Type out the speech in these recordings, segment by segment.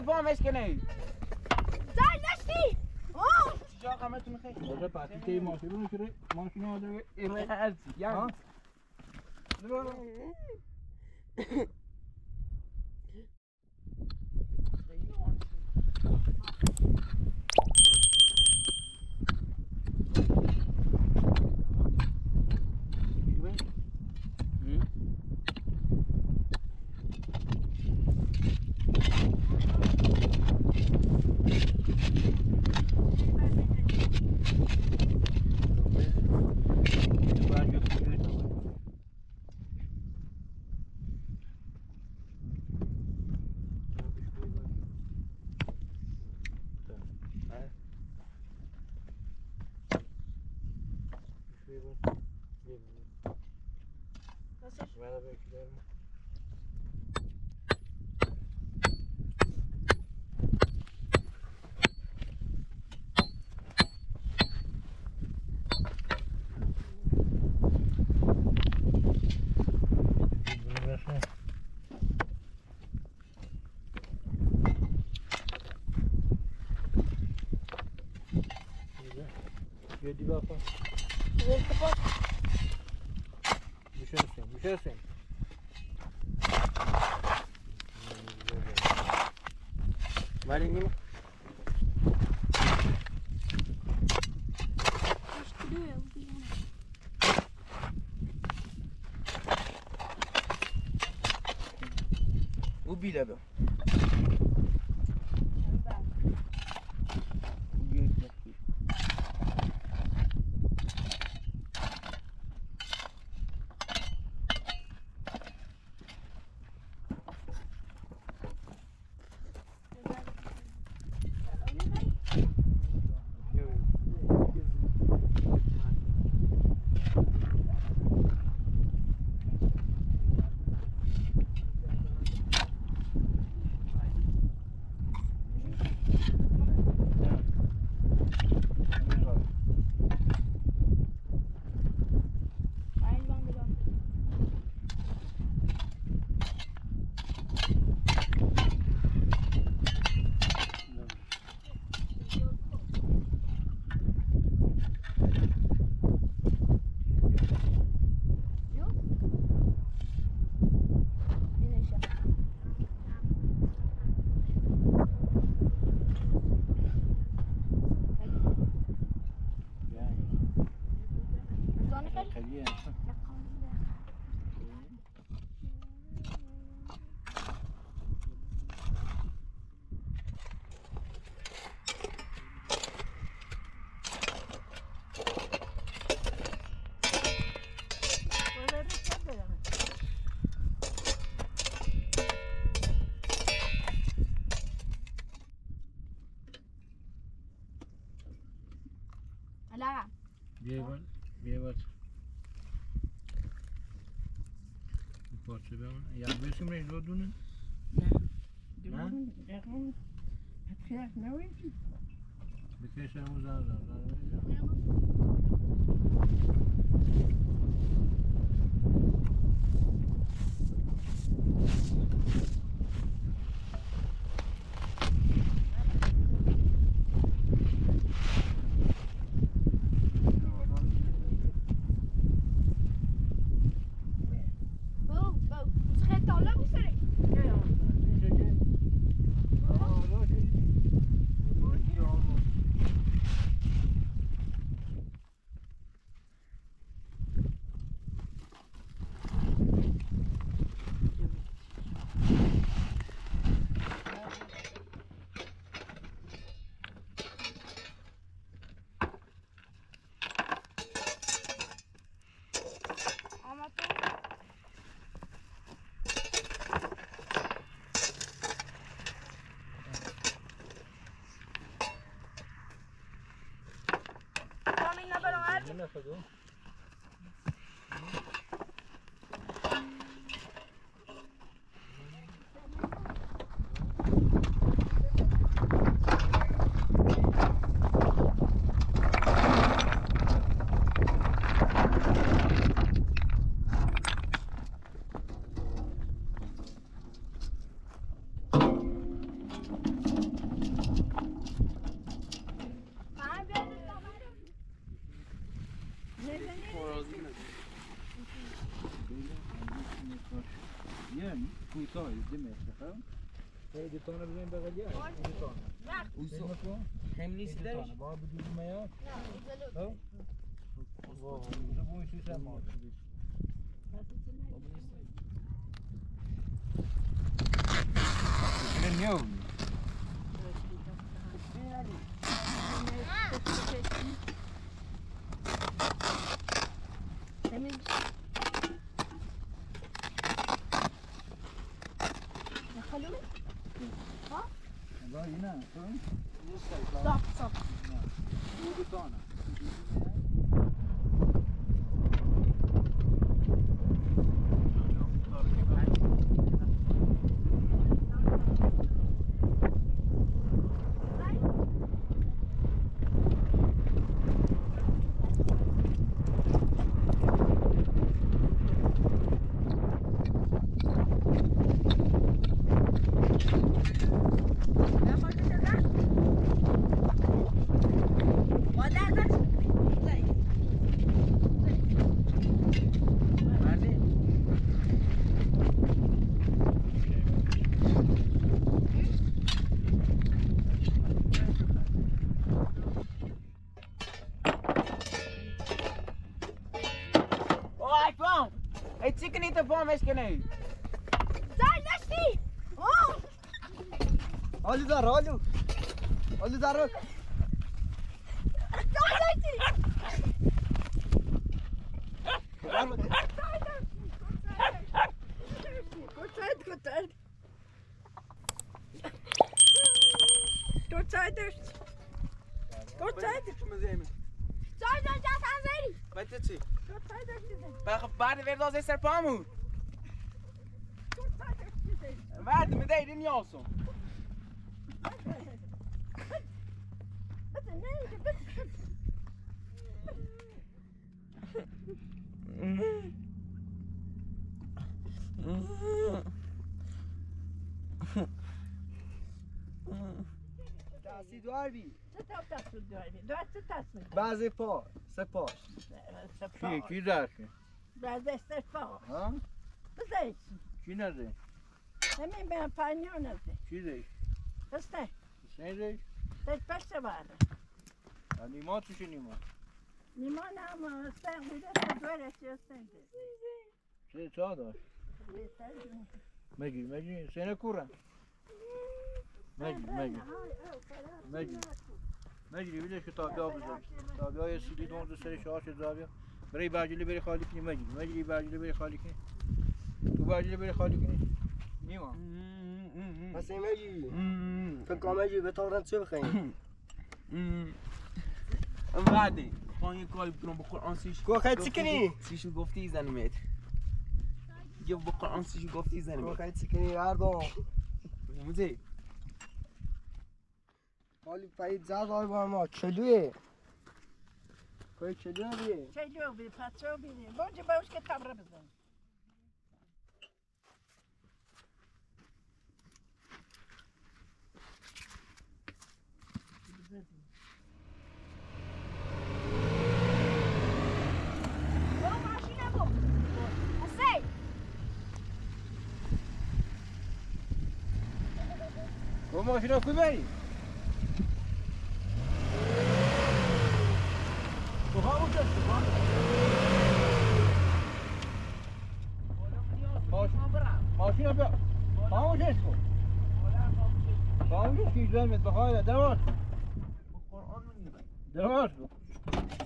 پا مسکنه آه. جا قمتون خیلی بابا پاتی که ماشین رو میشه ماشین رو داره ایمه هرچی یا bilmiyorum. Nasıl? Merhaba öykülerim. Yedi bapa. Yedi bapa. acontecem. Vai, menino. O bilha. بیله به Alara. Bie bak, bie bak. Bu parça ben, ya besim ne gördün? Ha? Bir kez sen uzan uzan. Bo, dapat tu. Tá خیلی تانه بزنیم بغلی هست خیلی تانه وقت اوسو خیلی تانه هم نیست خیلی درش تانه باید no, you know, stop, stop. É a parte que Olha o Zara, olha. Olha o Zara. Sai daqui! Sai daqui, já tá vendo? Vai ter te. Kurtardı sizi. Para para ver nós esse pamo. Kurtardı sizi. Vai, me dei de Nilson. Hadi neydi? Tá, se dorme. Você Está se dorme? Está se dorme? Dorme-se, está se dorme? Vá se pó, se pó. Se pó. Que, que dá? Vá se se pó. Hã? Mas é isso. Que não é? A mim me apanhou, não é? Que deixe? Você? Sem deixe? Deixe para chamar. Ah. نیما توش نیما؟ نام نم سر بوده تا دورش یستن که چه چه داشت؟ مگی مگی سینه کورن. مگی مگی. مگی. مگی بیده که تابیا بزن تابیا یه سیدی دونز سری شاش زابیا برای برجلی بری خالی کنی مگی. مگی برجلی بری خالی کنی. تو برجلی بری خالی کنی. نیما. بسی مگی. فکر کامجی به تارن چه بخیم بعدی خواهی یه کاری بکنم با قرآن سیش کو خیلی چیکنی؟ سیشو گفتی زنیمت یه با قرآن سیشو گفتی کو زنیمت خیلی چیکنی هردو موزه. حالی فرید زد آی با ما چلوه کوی چلوه بیه Çeliyor bir patron bir. Bonca bavuş ke tabra bizden. ماشینا کو بری تو خاموش ماشینا بیا. خاموش است خاموش است که زمت بخواه دماغ قرآن رو نیمه دماغ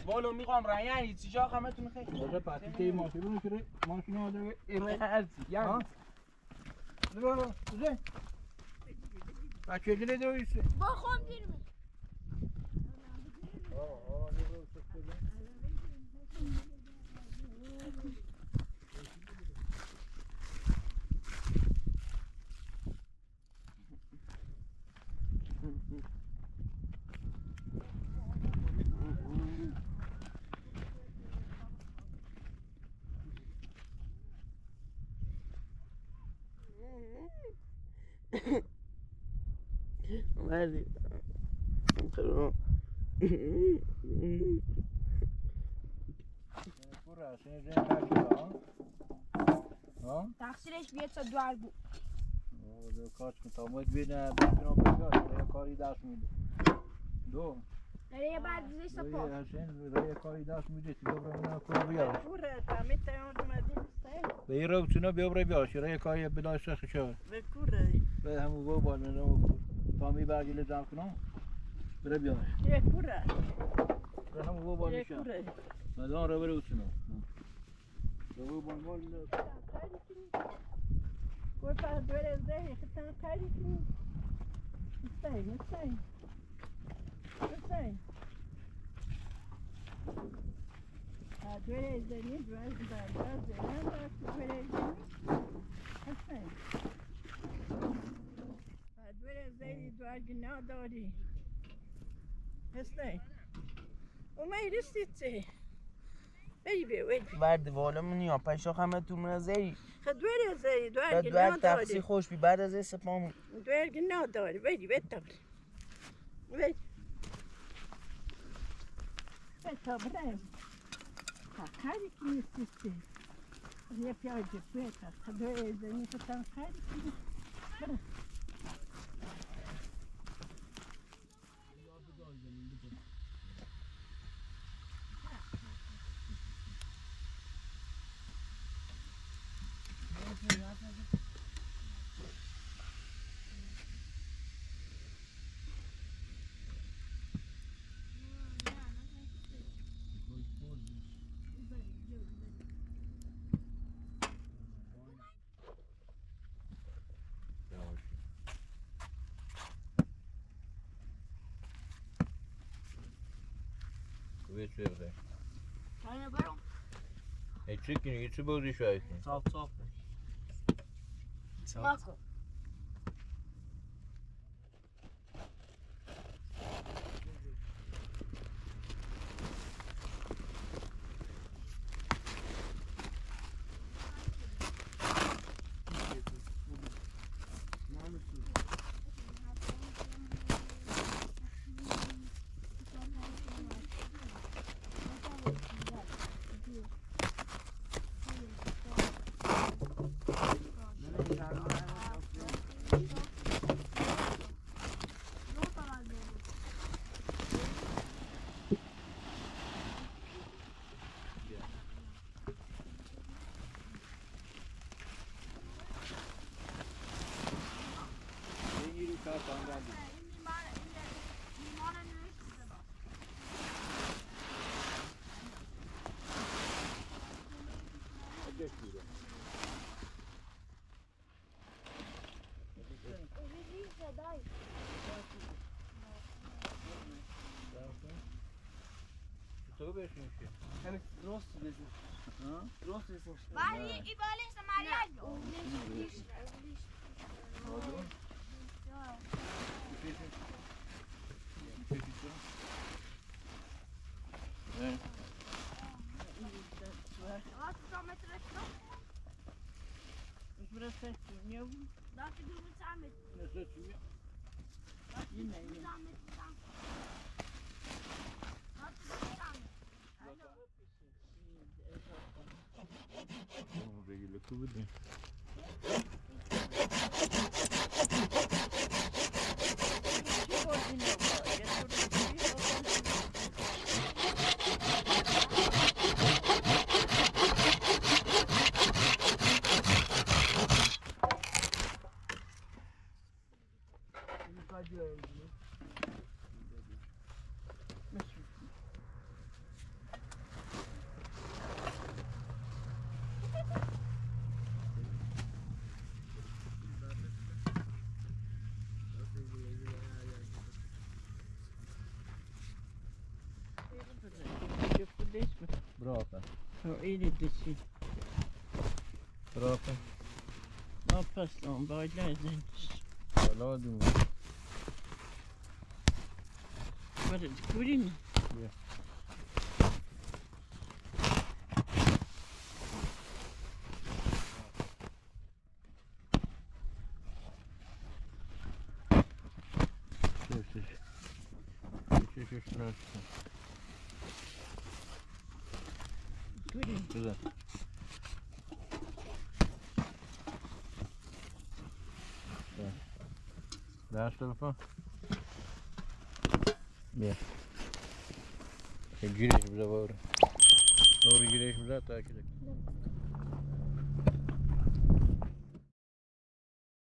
بالا میقام رایانی چی جا قمتون خیلی Orada patikayı mahsulünü süre maşine aldı ve هرچی Ha? Dur oğlum, güzel. Bak Kaç yaşına da uyusun? Bakalım bir mi? Ne renk ha? Ha? ها تقصیرش بیاد تا دوار بود آه کارش کن تا باید بینه بکنم بگاه رای کاری دست میده دو داره یه بعد دیزش تا پا رای حسین رای کاری دست میده تی dobra مینا کار بیار Kurre, ta mitt är hon med din ställ. به این رو چونه بیا برای بیار رای کاری بدای سخت شد Ve kurre, به همون گو با نرم تا می برگی لزم کنم برای بیار ye kurre, به همون گو با ye نشان kurre. Neden revolusyonu? Eu vou molho. Foi para doer as erras, que tá tem a cara que não sei, não sei. Não sei. A doer as erras, duas da brasileira, a doer as é erras, não sei. A doer as é do Agnaldo Ori. Não sei. O meio de Baby, wait. بعد والمون یا پشا همه تو منظری خدوره زي دوار بعد جنا بعد تقصی داري خوش بی بعد از این سپام دوار جنا داري ويدي ويد تبري ويد ويد تبري خاري كي نسيتي هي بياجي بيتا خدوره زي نفتان خاري كي Vecerde. Keine Ahnung. E çıkın, YouTube oldu şu an. Sağ ol, sağ ol. техники. ik просто здесь. Просто здесь. Мари и болезнь на Nee. Wat is dan met dat doen we samen. Dat. Dat doen we samen. туди. Trochę. O ile dysi? Trochę. No prostą, bo ile zędzisz? Lodu. Może z kuriny? Nie. Coś, coś. Güzel. Diğer tarafa. Bir. Güneş bize doğru. Doğru güneş bize takip et.